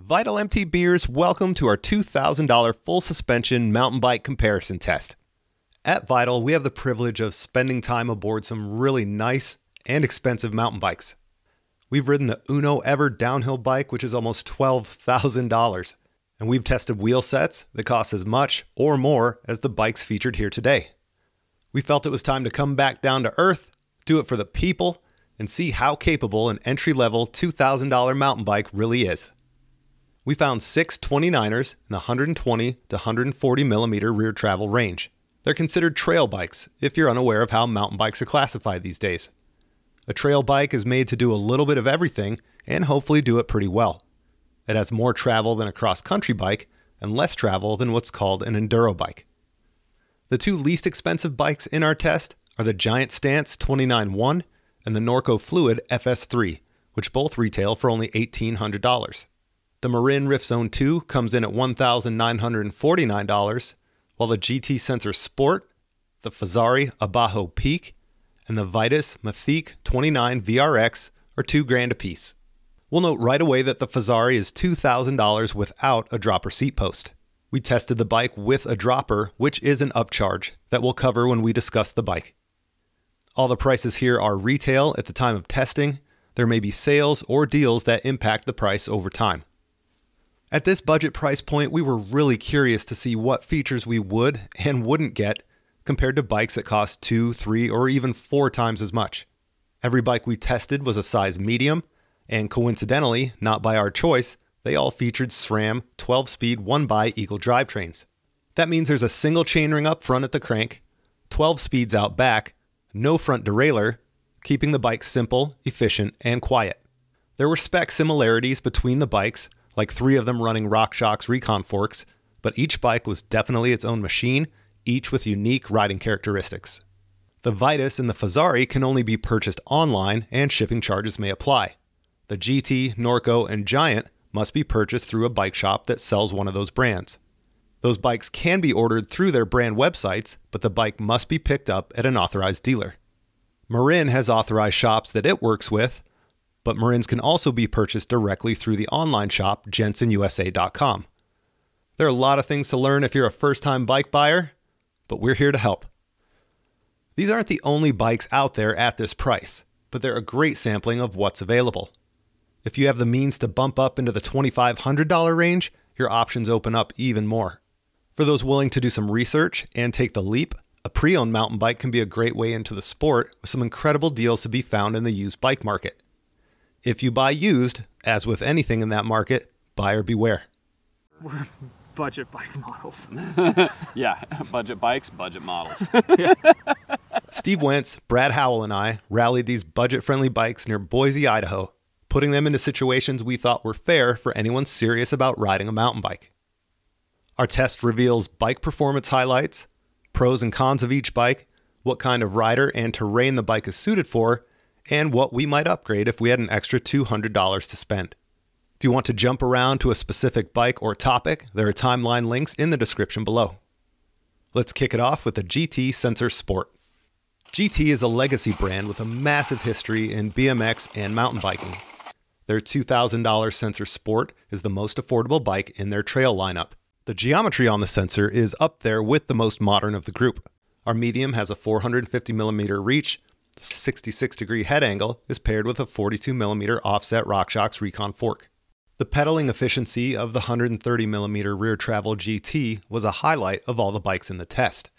Vital MTBers, welcome to our $2,000 full suspension mountain bike comparison test. At Vital, we have the privilege of spending time aboard some really nice and expensive mountain bikes. We've ridden the UNNO Ever downhill bike, which is almost $12,000, and we've tested wheel sets that cost as much or more as the bikes featured here today. We felt it was time to come back down to earth, do it for the people, and see how capable an entry level $2,000 mountain bike really is. We found six 29ers in the 120 to 140 millimeter rear travel range. They're considered trail bikes if you're unaware of how mountain bikes are classified these days. A trail bike is made to do a little bit of everything and hopefully do it pretty well. It has more travel than a cross country bike and less travel than what's called an enduro bike. The two least expensive bikes in our test are the Giant Stance 29-1 and the Norco Fluid FS3, which both retail for only $1,800. The Marin Rift Zone 2 comes in at $1,949, while the GT Sensor Sport, the Fezzari Abajo Peak, and the Vitus Mythique 29 VRX are 2 grand apiece. We'll note right away that the Fezzari is $2,000 without a dropper seat post. We tested the bike with a dropper, which is an upcharge that we'll cover when we discuss the bike. All the prices here are retail at the time of testing. There may be sales or deals that impact the price over time. At this budget price point, we were really curious to see what features we would and wouldn't get compared to bikes that cost two, three, or even four times as much. Every bike we tested was a size medium, and coincidentally, not by our choice, they all featured SRAM 12 speed 1x Eagle drivetrains. That means there's a single chainring up front at the crank, 12 speeds out back, no front derailleur, keeping the bike simple, efficient, and quiet. There were spec similarities between the bikes, like three of them running RockShox Recon forks, but each bike was definitely its own machine, each with unique riding characteristics. The Vitus and the Fezzari can only be purchased online and shipping charges may apply. The GT, Norco, and Giant must be purchased through a bike shop that sells one of those brands. Those bikes can be ordered through their brand websites, but the bike must be picked up at an authorized dealer. Marin has authorized shops that it works with, but Marins can also be purchased directly through the online shop jensenusa.com. There are a lot of things to learn if you're a first time bike buyer, but we're here to help. These aren't the only bikes out there at this price, but they're a great sampling of what's available. If you have the means to bump up into the $2,500 range, your options open up even more. For those willing to do some research and take the leap, a pre owned mountain bike can be a great way into the sport with some incredible deals to be found in the used bike market. If you buy used, as with anything in that market, buyer beware. We're budget bike models. yeah, budget bikes, budget models. Steve Wentz, Brad Howell, and I rallied these budget friendly bikes near Boise, Idaho, putting them into situations we thought were fair for anyone serious about riding a mountain bike. Our test reveals bike performance highlights, pros and cons of each bike, what kind of rider and terrain the bike is suited for, and what we might upgrade if we had an extra $200 to spend. If you want to jump around to a specific bike or topic, there are timeline links in the description below. Let's kick it off with the GT Sensor Sport. GT is a legacy brand with a massive history in BMX and mountain biking. Their $2,000 Sensor Sport is the most affordable bike in their trail lineup. The geometry on the sensor is up there with the most modern of the group. Our medium has a 450mm reach, the 66 degree head angle is paired with a 42mm offset RockShox Recon fork. The pedaling efficiency of the 130mm rear travel GT was a highlight of all the bikes in the test.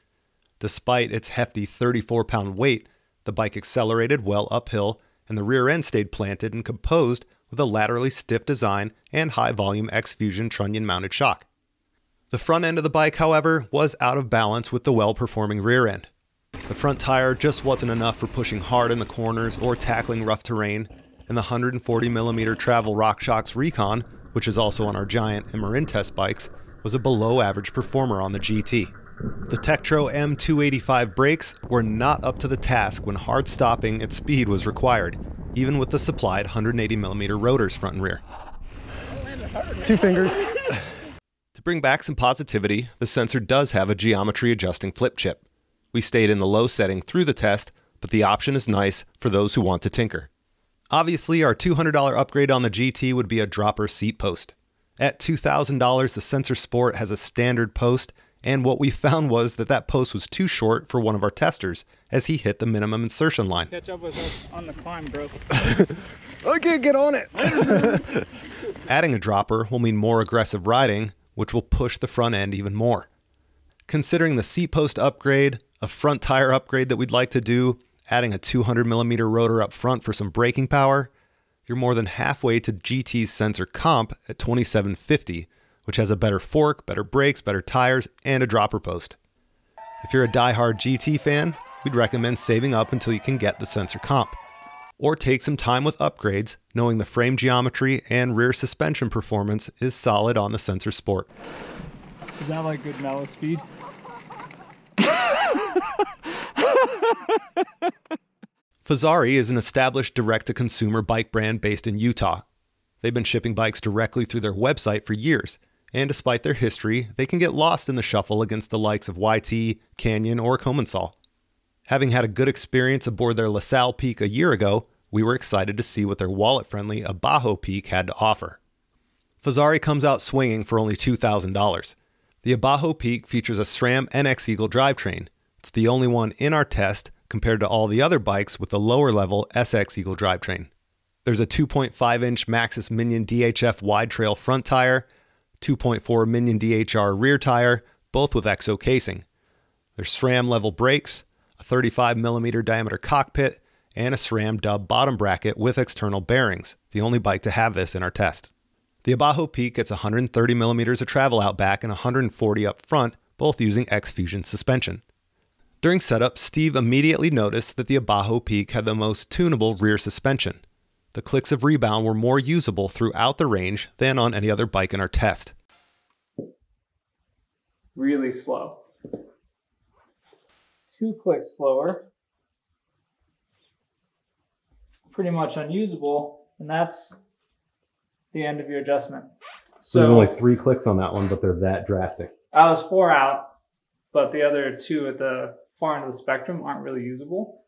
Despite its hefty 34 pound weight, the bike accelerated well uphill and the rear end stayed planted and composed with a laterally stiff design and high volume X Fusion trunnion mounted shock. The front end of the bike, however, was out of balance with the well performing rear end. The front tire just wasn't enough for pushing hard in the corners or tackling rough terrain, and the 140mm travel RockShox Recon, which is also on our Giant and Marin test bikes, was a below average performer on the GT. The Tektro M285 brakes were not up to the task when hard stopping at speed was required, even with the supplied 180mm rotors front and rear. Two fingers. to bring back some positivity, the sensor does have a geometry adjusting flip chip. We stayed in the low setting through the test, but the option is nice for those who want to tinker. Obviously, our $200 upgrade on the GT would be a dropper seat post. At $2,000, the Sensor Sport has a standard post, and what we found was that that post was too short for one of our testers as he hit the minimum insertion line. Catch up with us on the climb, bro. I can't get on it. Adding a dropper will mean more aggressive riding, which will push the front end even more. Considering the seat post upgrade, a front tire upgrade that we'd like to do, adding a 200 millimeter rotor up front for some braking power, you're more than halfway to GT's sensor comp at 2750, which has a better fork, better brakes, better tires, and a dropper post. If you're a die-hard GT fan, we'd recommend saving up until you can get the sensor comp. Or take some time with upgrades, knowing the frame geometry and rear suspension performance is solid on the Sensor Sport. Is that like good mellow speed? Fezzari is an established direct to consumer bike brand based in Utah. They've been shipping bikes directly through their website for years, and despite their history, they can get lost in the shuffle against the likes of YT, Canyon, or Commencal. Having had a good experience aboard their La Sal Peak a year ago, we were excited to see what their wallet friendly Abajo Peak had to offer. Fezzari comes out swinging for only $2,000. The Abajo Peak features a SRAM NX Eagle drivetrain. It's the only one in our test compared to all the other bikes with the lower level SX Eagle drivetrain. There's a 2.5 inch Maxxis Minion DHF wide trail front tire, 2.4 Minion DHR rear tire, both with EXO casing. There's SRAM level brakes, a 35 millimeter diameter cockpit, and a SRAM dub bottom bracket with external bearings, the only bike to have this in our test. The Abajo Peak gets 130 millimeters of travel out back and 140 up front, both using X Fusion suspension. During setup, Steve immediately noticed that the Abajo Peak had the most tunable rear suspension. The clicks of rebound were more usable throughout the range than on any other bike in our test. Really slow. Two clicks slower. Pretty much unusable, and that's the end of your adjustment. So, only three clicks on that one, but they're that drastic. I was four out, but the other two at the far into the spectrum aren't really usable.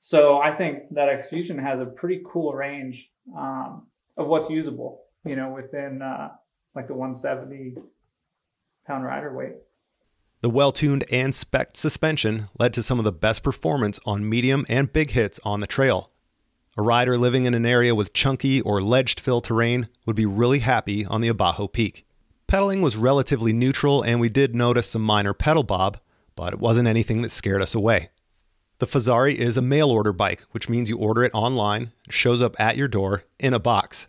So I think that X Fusion has a pretty cool range um, of what's usable, you know, within uh, like the 170 pound rider weight. The well tuned and spec suspension led to some of the best performance on medium and big hits on the trail. A rider living in an area with chunky or ledged fill terrain would be really happy on the Abajo Peak. Pedaling was relatively neutral, and we did notice some minor pedal bob, but it wasn't anything that scared us away. The Fezzari is a mail order bike, which means you order it online, it shows up at your door in a box.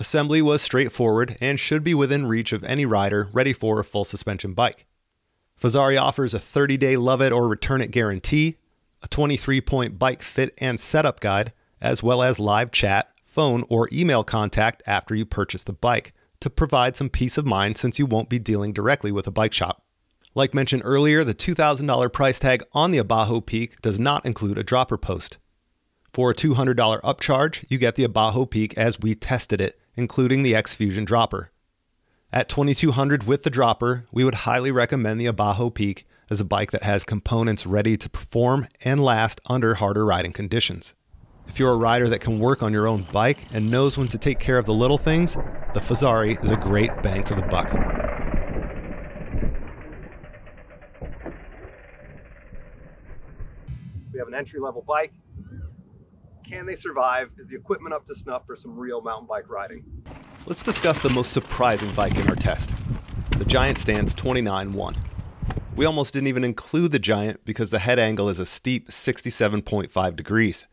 Assembly was straightforward and should be within reach of any rider ready for a full suspension bike. Fezzari offers a 30 day love it or return it guarantee, a 23 point bike fit and setup guide, as well as live chat, phone, or email contact after you purchase the bike to provide some peace of mind since you won't be dealing directly with a bike shop. Like mentioned earlier, the $2,000 price tag on the Abajo Peak does not include a dropper post. For a $200 upcharge, you get the Abajo Peak as we tested it, including the X Fusion dropper. At 2,200 with the dropper, we would highly recommend the Abajo Peak as a bike that has components ready to perform and last under harder riding conditions. If you're a rider that can work on your own bike and knows when to take care of the little things, the Fezzari is a great bang for the buck. We have an entry level bike. Can they survive? Is the equipment up to snuff for some real mountain bike riding? Let's discuss the most surprising bike in our test the Giant Stance 29 1. We almost didn't even include the Giant because the head angle is a steep 67.5 degrees.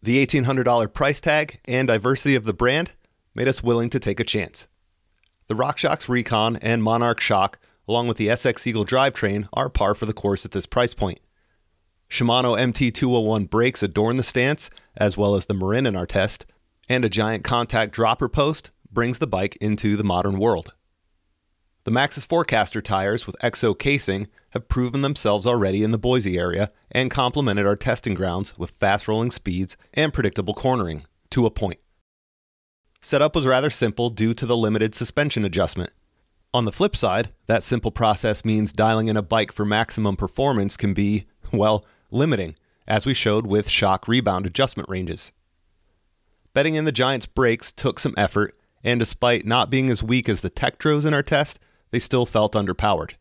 The $1,800 price tag and diversity of the brand made us willing to take a chance. The RockShox Recon and Monarch Shock, along with the SX Eagle drivetrain, are par for the course at this price point. Shimano MT201 brakes adorn the stance, as well as the Marin in our test, and a giant contact dropper post brings the bike into the modern world. The Maxxis Forecaster tires with EXO casing have proven themselves already in the Boise area and complemented our testing grounds with fast rolling speeds and predictable cornering to a point. Setup was rather simple due to the limited suspension adjustment. On the flip side, that simple process means dialing in a bike for maximum performance can be, well, limiting, as we showed with shock rebound adjustment ranges. Betting in the Giants' brakes took some effort, and despite not being as weak as the Tektros in our test, they still felt underpowered.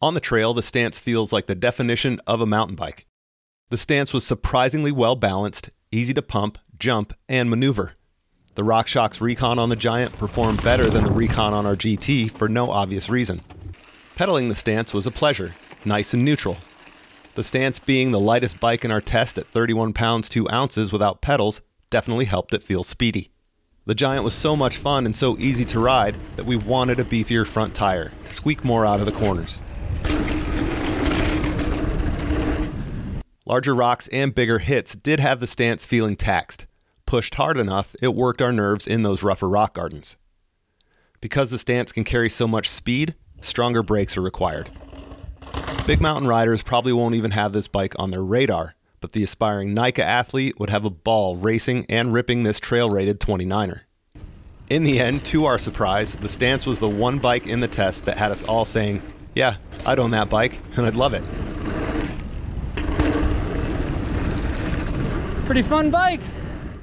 On the trail, the stance feels like the definition of a mountain bike. The stance was surprisingly well balanced, easy to pump, jump, and maneuver. The RockShox Recon on the Giant performed better than the Recon on our GT for no obvious reason. Pedaling the stance was a pleasure, nice and neutral. The stance being the lightest bike in our test at 31 pounds 2 ounces without pedals definitely helped it feel speedy. The Giant was so much fun and so easy to ride that we wanted a beefier front tire to squeak more out of the corners. Larger rocks and bigger hits did have the stance feeling taxed. Pushed hard enough, it worked our nerves in those rougher rock gardens. Because the stance can carry so much speed, stronger brakes are required. Big mountain riders probably won't even have this bike on their radar, but the aspiring NICA athlete would have a ball racing and ripping this trail rated 29er. In the end, to our surprise, the Stance was the one bike in the test that had us all saying, Yeah, I'd own that bike, and I'd love it. Pretty fun bike.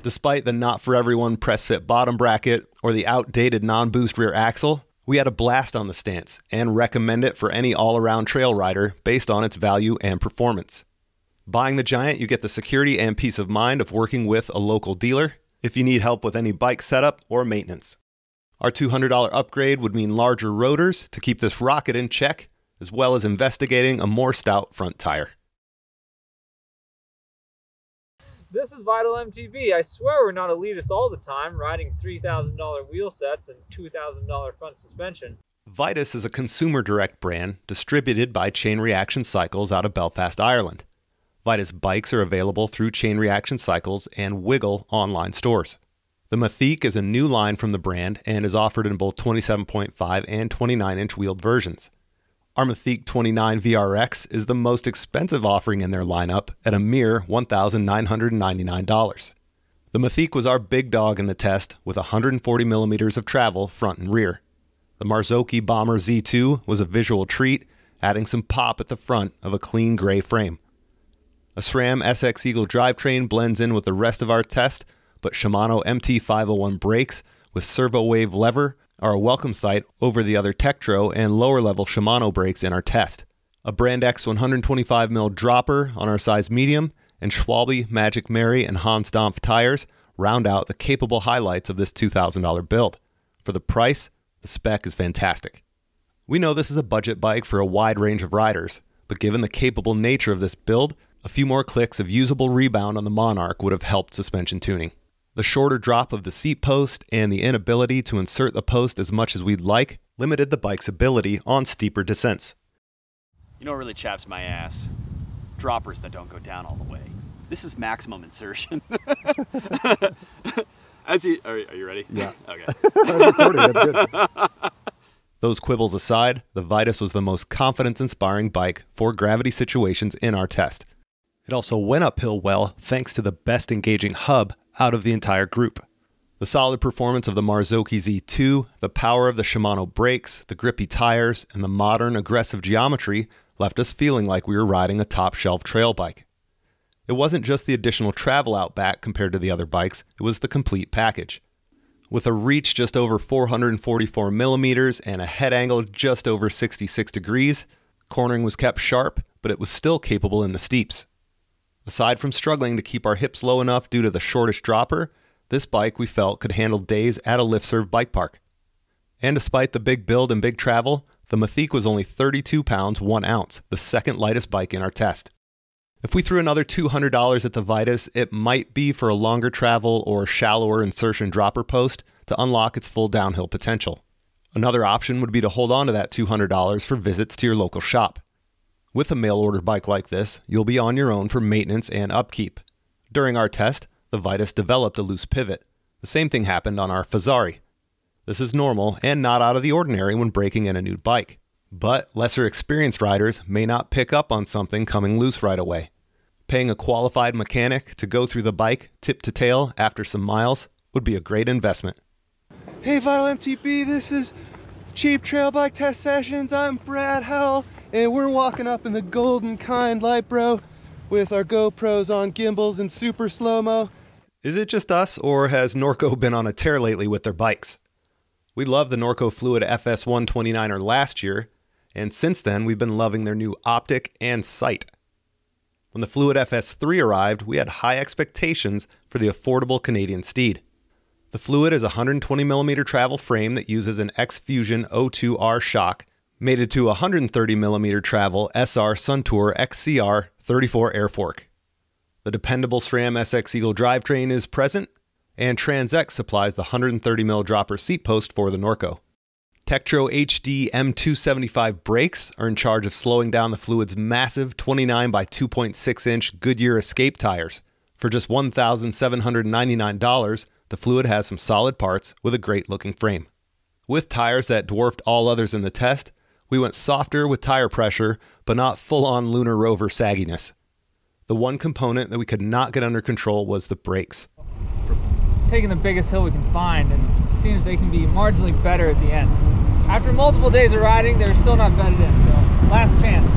Despite the not for everyone press fit bottom bracket or the outdated non boost rear axle, we had a blast on the stance and recommend it for any all around trail rider based on its value and performance. Buying the Giant, you get the security and peace of mind of working with a local dealer if you need help with any bike setup or maintenance. Our $200 upgrade would mean larger rotors to keep this rocket in check, as well as investigating a more stout front tire. This is Vital MTB. I swear we're not elitists all the time, riding $3,000 wheel sets and $2,000 front suspension. Vitus is a consumer direct brand distributed by Chain Reaction Cycles out of Belfast, Ireland. Vitus bikes are available through Chain Reaction Cycles and Wiggle online stores. The Mythique is a new line from the brand and is offered in both 27.5 and 29 inch wheeled versions. Our 29 VRX is the most expensive offering in their lineup at a mere $1,999. The Mythique was our big dog in the test with 140 millimeters of travel front and rear. The Marzocchi Bomber Z2 was a visual treat, adding some pop at the front of a clean gray frame. A SRAM SX Eagle drivetrain blends in with the rest of our test, but Shimano MT501 brakes with servo wave lever are a welcome sight over the other Tektro and lower level Shimano brakes in our test. A Brand X 125mm dropper on our size medium, and Schwalbe, Magic Mary, and Hans Dampf tires round out the capable highlights of this $2,000 build. For the price, the spec is fantastic. We know this is a budget bike for a wide range of riders, but given the capable nature of this build, a few more clicks of usable rebound on the Monarch would have helped suspension tuning. The shorter drop of the seat post and the inability to insert the post as much as we'd like limited the bike's ability on steeper descents. You know what really chaps my ass? Droppers that don't go down all the way. This is maximum insertion. As you, are, are you ready? Yeah. Okay. recording, that's good. Those quibbles aside, the Vitus was the most confidence inspiring bike for gravity situations in our test. It also went uphill well thanks to the best engaging hub out of the entire group. The solid performance of the Marzocchi Z2, the power of the Shimano brakes, the grippy tires, and the modern aggressive geometry left us feeling like we were riding a top shelf trail bike. It wasn't just the additional travel out back compared to the other bikes, it was the complete package. With a reach just over 444 millimeters and a head angle just over 66 degrees, cornering was kept sharp, but it was still capable in the steeps. Aside from struggling to keep our hips low enough due to the shortish dropper, this bike we felt could handle days at a lift serve bike park. And despite the big build and big travel, the Mythique was only 32 pounds 1 ounce, the second lightest bike in our test. If we threw another $200 at the Vitus, it might be for a longer travel or shallower insertion dropper post to unlock its full downhill potential. Another option would be to hold on to that $200 for visits to your local shop. With a mail order bike like this, you'll be on your own for maintenance and upkeep. During our test, the Vitus developed a loose pivot. The same thing happened on our Fezzari. This is normal and not out of the ordinary when breaking in a new bike. But lesser experienced riders may not pick up on something coming loose right away. Paying a qualified mechanic to go through the bike tip to tail after some miles would be a great investment. Hey, Vital MTB, this is Cheap Trail Bike Test Sessions. I'm Brad Howell, and we're walking up in the Golden Kind Light Bro with our GoPros on gimbals and super slow mo. Is it just us, or has Norco been on a tear lately with their bikes? We loved the Norco Fluid FS 129er last year, and since then we've been loving their new optic and sight. When the Fluid FS3 arrived, we had high expectations for the affordable Canadian steed. The Fluid is a 120mm travel frame that uses an X Fusion O2R shock, mated to a 130mm travel SR Suntour XCR 34 air fork. The dependable SRAM SX Eagle drivetrain is present, and TransX supplies the 130mm dropper seat post for the Norco. Tektro HD M275 brakes are in charge of slowing down the fluid's massive 29 by 2.6 inch Goodyear Escape tires. For just $1,799, the fluid has some solid parts with a great looking frame. With tires that dwarfed all others in the test, we went softer with tire pressure, but not full on lunar rover sagginess. The one component that we could not get under control was the brakes. Taking the biggest hill we can find and seeing if they can be marginally better at the end. After multiple days of riding, they're still not bedded in, so last chance.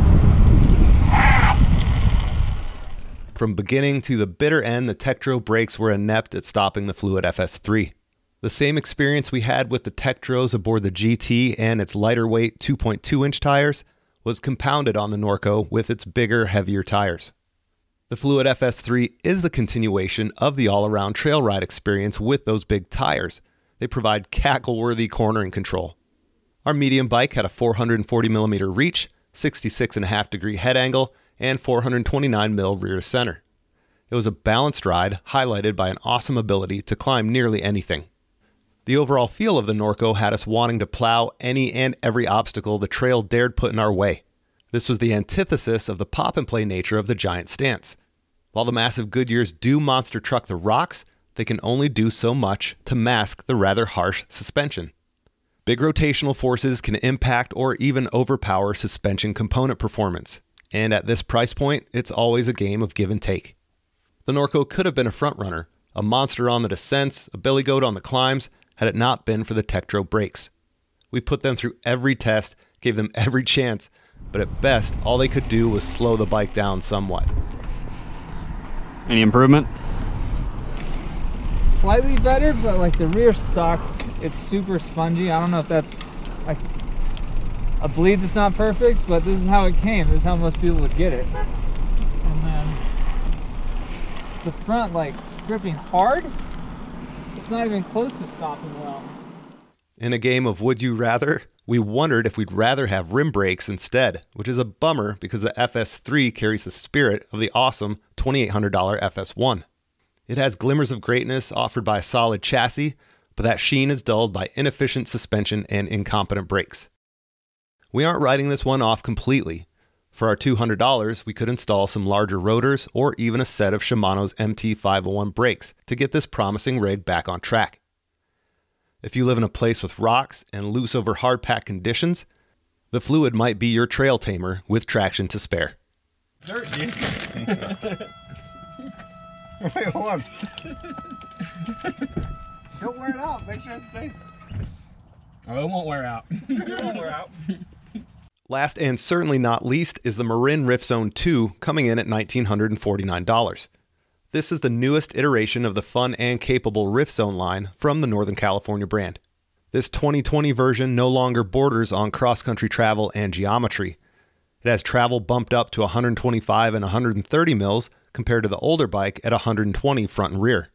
From beginning to the bitter end, the Tektro brakes were inept at stopping the Fluid FS3. The same experience we had with the Tektros aboard the GT and its lighter weight 2.2 inch tires was compounded on the Norco with its bigger, heavier tires. The Fluid FS3 is the continuation of the all around trail ride experience with those big tires. They provide cackle worthy cornering control. Our medium bike had a 440mm reach, 66.5 degree head angle, and 429mm rear center. It was a balanced ride, highlighted by an awesome ability to climb nearly anything. The overall feel of the Norco had us wanting to plow any and every obstacle the trail dared put in our way. This was the antithesis of the pop and play nature of the giant stance. While the massive Goodyears do monster truck the rocks, they can only do so much to mask the rather harsh suspension. Big rotational forces can impact or even overpower suspension component performance, and at this price point, it's always a game of give and take. The Norco could have been a frontrunner, a monster on the descents, a billy goat on the climbs, had it not been for the Tektro brakes. We put them through every test, gave them every chance, but at best, all they could do was slow the bike down somewhat. Any improvement? Slightly better, but like the rear sucks. It's super spongy. I don't know if that's like a bleed that's not perfect, but this is how it came. This is how most people would get it. And then the front, like gripping hard, it's not even close to stopping well. In a game of Would You Rather, we wondered if we'd rather have rim brakes instead, which is a bummer because the FS3 carries the spirit of the awesome $2,800 FS1. It has glimmers of greatness offered by a solid chassis, but that sheen is dulled by inefficient suspension and incompetent brakes. We aren't writing this one off completely. For our $200, we could install some larger rotors or even a set of Shimano's MT501 brakes to get this promising rig back on track. If you live in a place with rocks and loose over hard pack conditions, the fluid might be your trail tamer with traction to spare. Dirt, dude. Wait, hold on. Don't wear it out. Make sure it stays. Oh, it won't wear out. It won't wear out. Last and certainly not least is the Marin Rift Zone 2 coming in at $1,949. This is the newest iteration of the fun and capable Rift Zone line from the Northern California brand. This 2020 version no longer borders on cross country travel and geometry. It has travel bumped up to 125 and 130 mils compared to the older bike at 120 front and rear.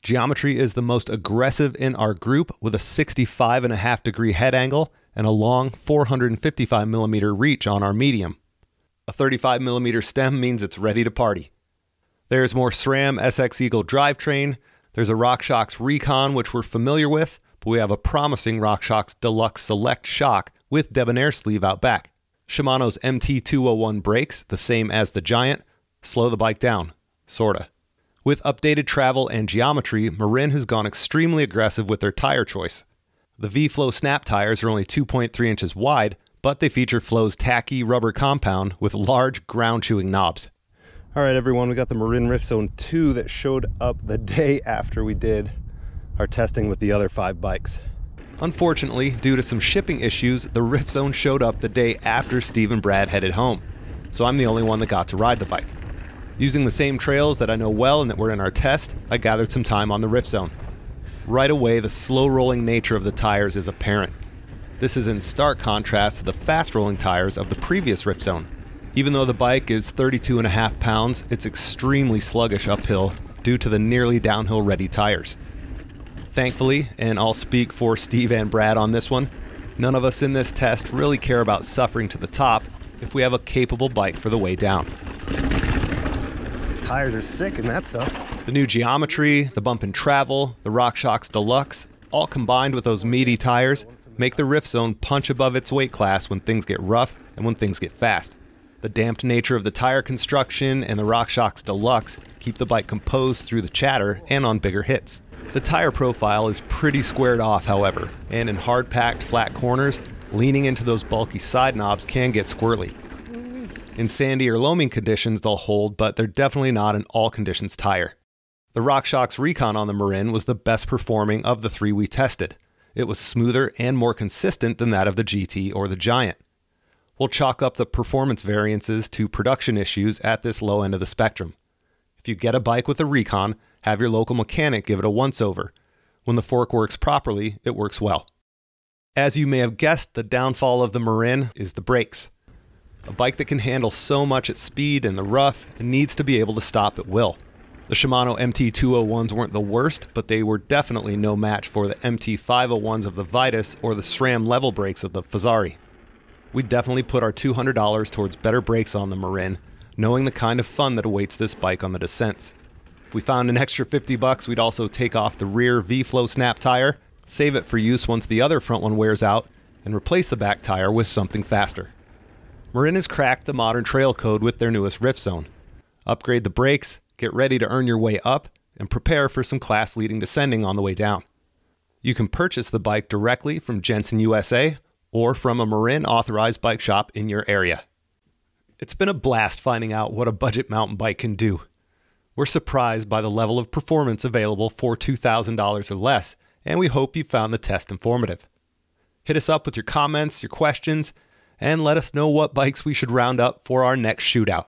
Geometry is the most aggressive in our group with a 65 and a half degree head angle and a long 455 millimeter reach on our medium. A 35 millimeter stem means it's ready to party. There's more SRAM SX Eagle drivetrain. There's a RockShox Recon, which we're familiar with, but we have a promising RockShox Deluxe Select shock with debonair sleeve out back. Shimano's MT201 brakes, the same as the Giant, slow the bike down, sorta. With updated travel and geometry, Marin has gone extremely aggressive with their tire choice. The V-Flow snap tires are only 2.3 inches wide, but they feature Flow's tacky rubber compound with large ground-chewing knobs. All right, everyone, we got the Marin Rift Zone 2 that showed up the day after we did our testing with the other five bikes. Unfortunately, due to some shipping issues, the Rift Zone showed up the day after Steve and Brad headed home, so I'm the only one that got to ride the bike. Using the same trails that I know well and that were in our test, I gathered some time on the Rift Zone. Right away the slow rolling nature of the tires is apparent. This is in stark contrast to the fast rolling tires of the previous Rift Zone. Even though the bike is 32 and a half pounds, it's extremely sluggish uphill due to the nearly downhill ready tires. Thankfully, and I'll speak for Steve and Brad on this one, none of us in this test really care about suffering to the top if we have a capable bike for the way down. Tires are sick and that stuff. The new geometry, the bump and travel, the RockShox Deluxe, all combined with those meaty tires, make the Rift Zone punch above its weight class when things get rough and when things get fast. The damped nature of the tire construction and the RockShox Deluxe keep the bike composed through the chatter and on bigger hits. The tire profile is pretty squared off, however, and in hard packed flat corners, leaning into those bulky side knobs can get squirrely. In sandy or loaming conditions, they'll hold, but they're definitely not an all conditions tire. The RockShox Recon on the Marin was the best performing of the three we tested. It was smoother and more consistent than that of the GT or the Giant. We'll chalk up the performance variances to production issues at this low end of the spectrum. If you get a bike with a Recon, have your local mechanic give it a once over. When the fork works properly, it works well. As you may have guessed, the downfall of the Marin is the brakes. A bike that can handle so much at speed in the rough needs to be able to stop at will. The Shimano MT201s weren't the worst, but they were definitely no match for the MT501s of the Vitus or the SRAM level brakes of the Fezzari. We definitely put our $200 towards better brakes on the Marin, knowing the kind of fun that awaits this bike on the descents. If we found an extra 50 bucks, we'd also take off the rear V-Flow snap tire, save it for use once the other front one wears out, and replace the back tire with something faster. Marin has cracked the modern trail code with their newest Rift Zone. Upgrade the brakes, get ready to earn your way up, and prepare for some class leading descending on the way down. You can purchase the bike directly from Jensen USA or from a Marin authorized bike shop in your area. It's been a blast finding out what a budget mountain bike can do. We're surprised by the level of performance available for $2,000 or less, and we hope you found the test informative. Hit us up with your comments, your questions, and let us know what bikes we should round up for our next shootout.